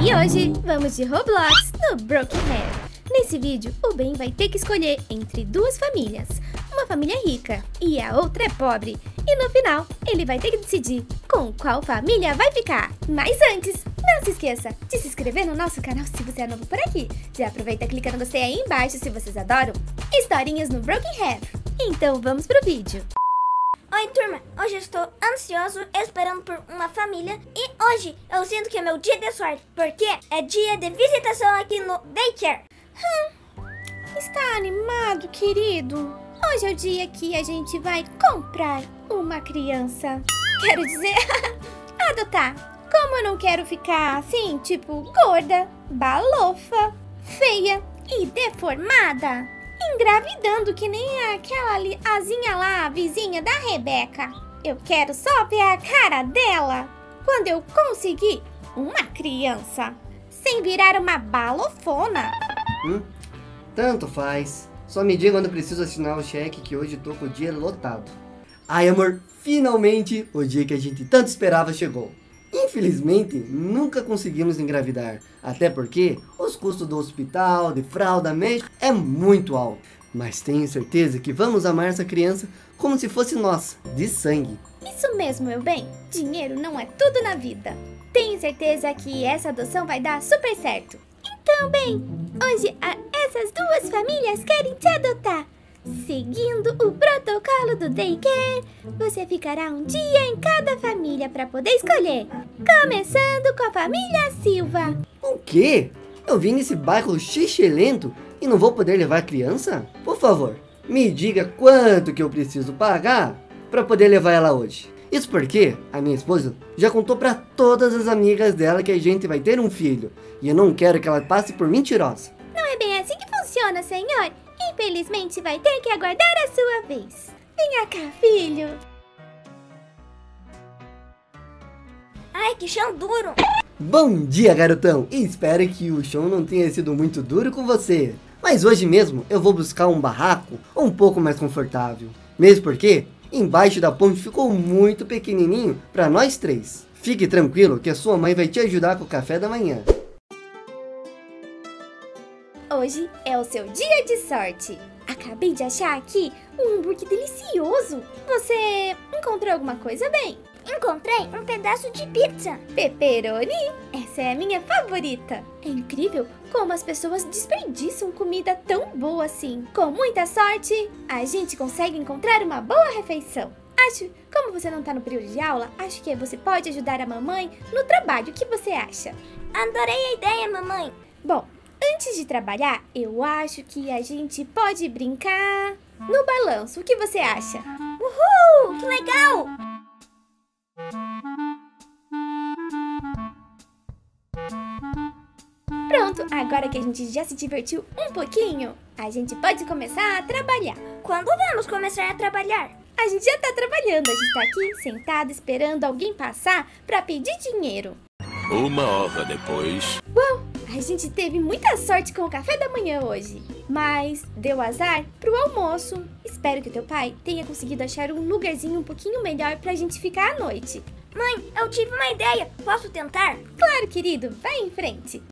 E hoje vamos de Roblox no Broken Hair. Nesse vídeo, o Ben vai ter que escolher entre duas famílias. Uma família rica e a outra é pobre. E no final, ele vai ter que decidir com qual família vai ficar. Mas antes, não se esqueça de se inscrever no nosso canal se você é novo por aqui. Já aproveita e clica no gostei aí embaixo se vocês adoram historinhas no Broken Hair. Então vamos pro vídeo. Oi, turma! Hoje estou ansioso esperando por uma família e hoje eu sinto que é meu dia de sorte, porque é dia de visitação aqui no daycare. Hum, está animado, querido? Hoje é o dia que a gente vai comprar uma criança. Quero dizer, adotar. Como eu não quero ficar assim, tipo, gorda, balofa, feia e deformada, engravidando que nem aquela ali, azinha lá, a vizinha da Rebeca. Eu quero só ver a cara dela quando eu conseguir uma criança, sem virar uma balofona. Hum? Tanto faz. Só me diga quando preciso assinar o cheque que hoje tô com o dia lotado. Ai, amor, finalmente o dia que a gente tanto esperava chegou. Infelizmente, nunca conseguimos engravidar, até porque os custos do hospital, de fralda, médico é muito alto. Mas tenho certeza que vamos amar essa criança como se fosse nossa, de sangue. Isso mesmo, meu bem. Dinheiro não é tudo na vida. Tenho certeza que essa adoção vai dar super certo. Então, bem, hoje a, essas duas famílias querem te adotar. Seguindo o protocolo do daycare, você ficará um dia em cada família para poder escolher. Começando com a família Silva. O quê? Eu vim nesse bairro xixelento e não vou poder levar criança? Por favor, me diga quanto que eu preciso pagar para poder levar ela hoje. Isso porque a minha esposa já contou para todas as amigas dela que a gente vai ter um filho. E eu não quero que ela passe por mentirosa. Não é bem assim que funciona, senhor. Infelizmente vai ter que aguardar a sua vez. Venha cá, filho. Ai, que chão duro! Bom dia, garotão! Espero que o chão não tenha sido muito duro com você. Mas hoje mesmo eu vou buscar um barraco um pouco mais confortável. Mesmo porque embaixo da ponte ficou muito pequenininho para nós três. Fique tranquilo que a sua mãe vai te ajudar com o café da manhã. Hoje é o seu dia de sorte. Acabei de achar aqui um hambúrguer delicioso. Você encontrou alguma coisa bem? Encontrei um pedaço de pizza. Pepperoni? Essa é a minha favorita. É incrível como as pessoas desperdiçam comida tão boa assim. Com muita sorte, a gente consegue encontrar uma boa refeição. Acho, como você não tá no período de aula, acho que você pode ajudar a mamãe no trabalho. O que você acha? Adorei a ideia, mamãe. Bom, antes de trabalhar, eu acho que a gente pode brincar no balanço. O que você acha? Uhul! Que legal! Pronto, agora que a gente já se divertiu um pouquinho, a gente pode começar a trabalhar. Quando vamos começar a trabalhar? A gente já tá trabalhando, a gente tá aqui sentado esperando alguém passar pra pedir dinheiro. Uma hora depois. Bom, a gente teve muita sorte com o café da manhã hoje, mas deu azar pro almoço. Espero que teu pai tenha conseguido achar um lugarzinho um pouquinho melhor pra gente ficar à noite. Mãe, eu tive uma ideia. Posso tentar? Claro, querido, vai em frente.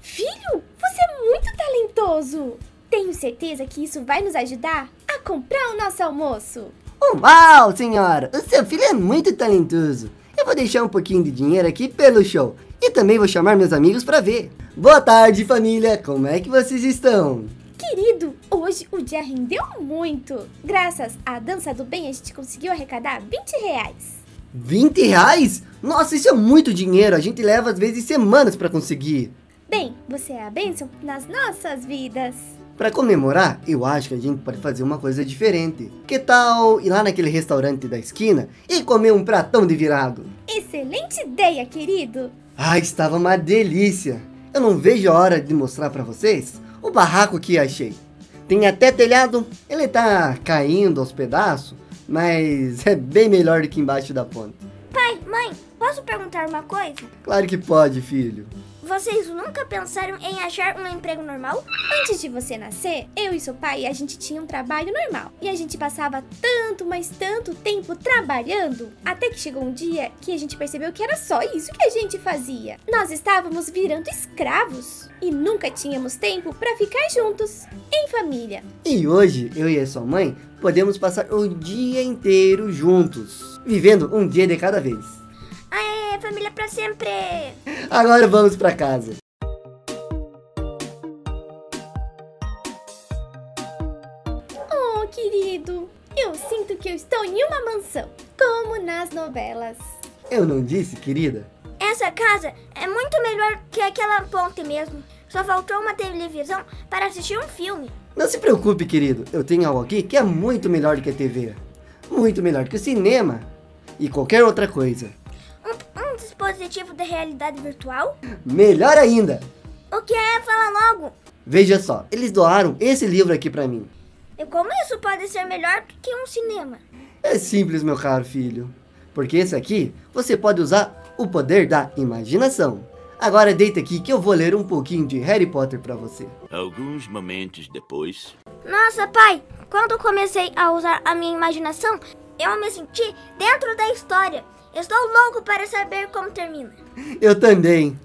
Filho, você é muito talentoso. Tenho certeza que isso vai nos ajudar a comprar o nosso almoço. Uau, senhora! O seu filho é muito talentoso. Eu vou deixar um pouquinho de dinheiro aqui pelo show. E também vou chamar meus amigos para ver. Boa tarde, família! Como é que vocês estão? Querido, hoje o dia rendeu muito. Graças à dança do bem, a gente conseguiu arrecadar 20 reais. 20 reais? Nossa, isso é muito dinheiro. A gente leva às vezes semanas para conseguir. Bem, você é a bênção nas nossas vidas. Para comemorar, eu acho que a gente pode fazer uma coisa diferente. Que tal ir lá naquele restaurante da esquina e comer um pratão de virado? Excelente ideia, querido. Ah, estava uma delícia. Eu não vejo a hora de mostrar para vocês o barraco que achei. Tem até telhado, ele tá caindo aos pedaços, mas é bem melhor do que embaixo da ponte. Pai, mãe, posso perguntar uma coisa? Claro que pode, filho. Vocês nunca pensaram em achar um emprego normal? Antes de você nascer, eu e seu pai, a gente tinha um trabalho normal. E a gente passava tanto, mas tanto tempo trabalhando, até que chegou um dia que a gente percebeu que era só isso que a gente fazia. Nós estávamos virando escravos e nunca tínhamos tempo para ficar juntos, em família. E hoje, eu e a sua mãe podemos passar o dia inteiro juntos, vivendo um dia de cada vez. Família pra sempre! Agora vamos para casa. Oh, querido, eu sinto que eu estou em uma mansão, como nas novelas. Eu não disse, querida? Essa casa é muito melhor que aquela ponte mesmo. Só faltou uma televisão para assistir um filme. Não se preocupe, querido. Eu tenho algo aqui que é muito melhor do que a TV. Muito melhor que o cinema e qualquer outra coisa. Dispositivo de realidade virtual? Melhor ainda. O que é? Fala logo! Veja só, eles doaram esse livro aqui pra mim. E como isso pode ser melhor do que um cinema? É simples, meu caro filho. Porque esse aqui você pode usar o poder da imaginação. Agora deita aqui que eu vou ler um pouquinho de Harry Potter pra você. Alguns momentos depois. Nossa, pai, quando comecei a usar a minha imaginação, eu me senti dentro da história. Estou louco para saber como termina. Eu também.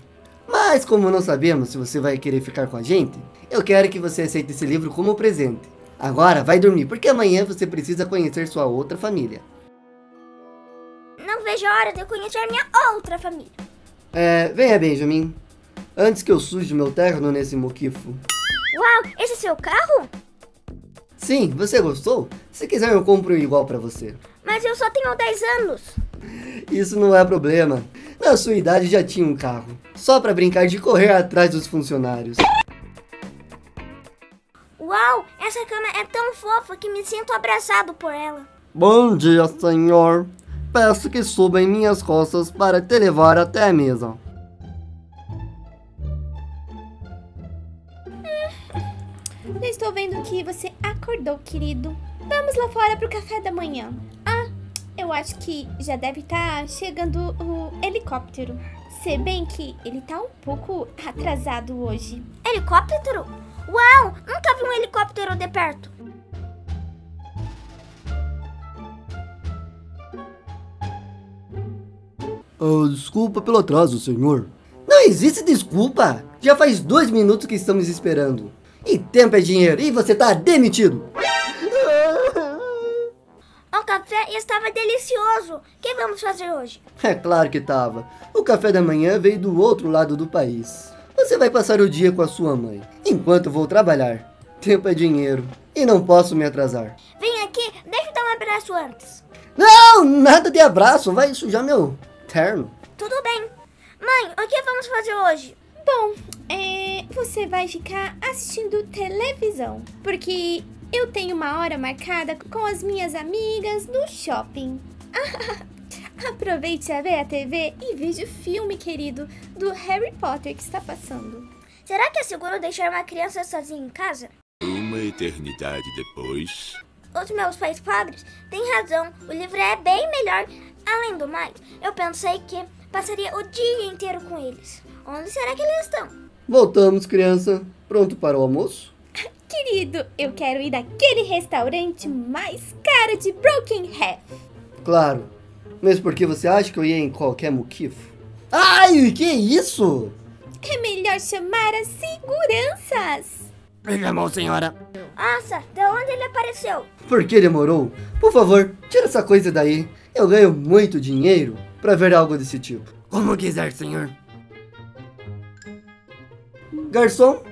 Mas como não sabemos se você vai querer ficar com a gente, eu quero que você aceite esse livro como presente. Agora vai dormir, porque amanhã você precisa conhecer sua outra família. Não vejo a hora de eu conhecer minha outra família. É, venha Benjamin. Antes que eu suje meu terno nesse moquifo. Uau, esse é seu carro? Sim, você gostou? Se quiser eu compro um igual pra você. Mas eu só tenho 10 anos. Isso não é problema. Na sua idade já tinha um carro. Só pra brincar de correr atrás dos funcionários. Uau, essa cama é tão fofa que me sinto abraçado por ela. Bom dia, senhor. Peço que suba em minhas costas para te levar até a mesa. Já estou vendo que você acordou, querido. Vamos lá fora pro café da manhã. Eu acho que já deve estar chegando o helicóptero. Se bem que ele tá um pouco atrasado hoje. Helicóptero? Uau, nunca vi um helicóptero de perto. Ah, desculpa pelo atraso, senhor. Não existe desculpa. Já faz dois minutos que estamos esperando. E tempo é dinheiro. E você tá demitido. Delicioso. O que vamos fazer hoje? É claro que tava. O café da manhã veio do outro lado do país. Você vai passar o dia com a sua mãe, enquanto eu vou trabalhar. Tempo é dinheiro. E não posso me atrasar. Vem aqui, deixa eu dar um abraço antes. Não, nada de abraço. Vai sujar meu terno. Tudo bem. Mãe, o que vamos fazer hoje? Bom, é, você vai ficar assistindo televisão, porque eu tenho uma hora marcada com as minhas amigas no shopping. Aproveite a ver a TV e veja o filme, querido, do Harry Potter que está passando. Será que é seguro deixar uma criança sozinha em casa? Uma eternidade depois. Os meus pais pobres têm razão, o livro é bem melhor. Além do mais, eu pensei que passaria o dia inteiro com eles. Onde será que eles estão? Voltamos, criança. Pronto para o almoço? Querido, eu quero ir naquele restaurante mais caro de Broken Heath. Claro. Mas por que você acha que eu ia em qualquer muquifo? Ai, que isso? É melhor chamar as seguranças. Minha mão, senhora. Nossa, de onde ele apareceu? Por que demorou? Por favor, tira essa coisa daí. Eu ganho muito dinheiro pra ver algo desse tipo. Como quiser, senhor. Garçom?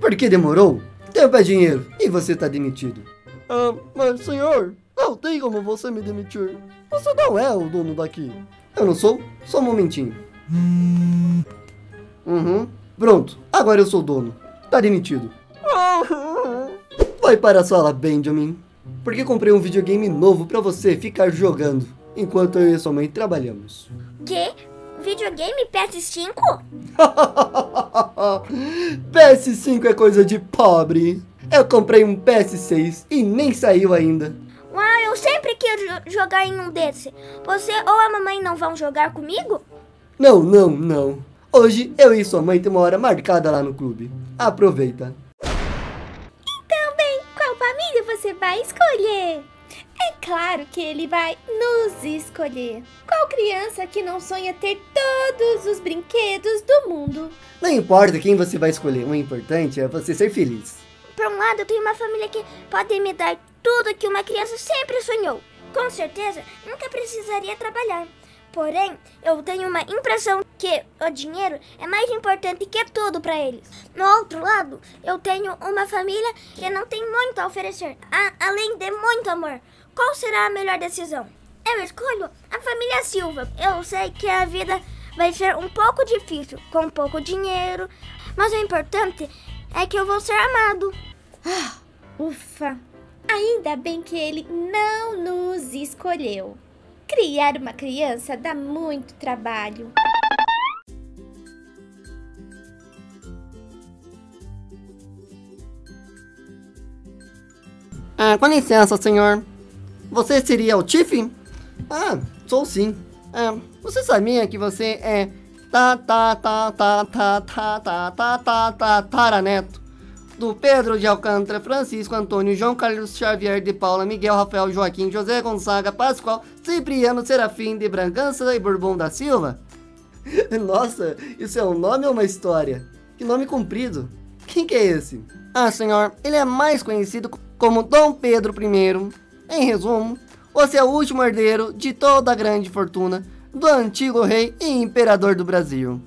Por que demorou? Tempo é dinheiro e você tá demitido. Ah, mas senhor, não tem como você me demitir. Você não é o dono daqui. Eu não sou? Só um momentinho. Uhum. Pronto, agora eu sou o dono. Tá demitido. Vai para a sala, Benjamin. Porque comprei um videogame novo pra você ficar jogando. Enquanto eu e sua mãe trabalhamos. Que? Videogame PS5? PS5 é coisa de pobre. Eu comprei um PS6 e nem saiu ainda. Uau, eu sempre quis jo- jogar em um desse. Você ou a mamãe não vão jogar comigo? Não, não, não. Hoje eu e sua mãe temos uma hora marcada lá no clube. Aproveita. Então, bem, qual família você vai escolher? É claro que ele vai nos escolher. Qual criança que não sonha ter todos os brinquedos do mundo? Não importa quem você vai escolher, o importante é você ser feliz. Por um lado, eu tenho uma família que pode me dar tudo que uma criança sempre sonhou. Com certeza, nunca precisaria trabalhar. Porém, eu tenho uma impressão que o dinheiro é mais importante que tudo para eles. No outro lado, eu tenho uma família que não tem muito a oferecer, a, além de muito amor. Qual será a melhor decisão? Eu escolho a família Silva. Eu sei que a vida vai ser um pouco difícil, com pouco dinheiro, mas o importante é que eu vou ser amado. Ufa! Ainda bem que ele não nos escolheu. Criar uma criança dá muito trabalho. Ah, com licença, senhor. Você seria o Tiff? Ah, sou sim. Ah, você sabia que você é ta ta ta ta ta ta ta ta ta ta taraneto do Pedro de Alcântara, Francisco Antônio, João Carlos Xavier de Paula, Miguel Rafael Joaquim, José Gonzaga, Pascoal, Cipriano Serafim de Bragança e Bourbon da Silva? Nossa, isso é um nome ou uma história? Que nome comprido. Quem que é esse? Ah, senhor, ele é mais conhecido como Dom Pedro I. Em resumo, você é o último herdeiro de toda a grande fortuna do antigo rei e imperador do Brasil.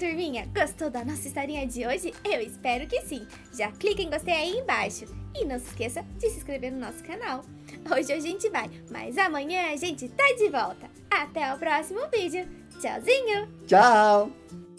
Turminha, gostou da nossa historinha de hoje? Eu espero que sim. Já clica em gostei aí embaixo. E não se esqueça de se inscrever no nosso canal. Hoje a gente vai, mas amanhã a gente tá de volta. Até o próximo vídeo. Tchauzinho! Tchau!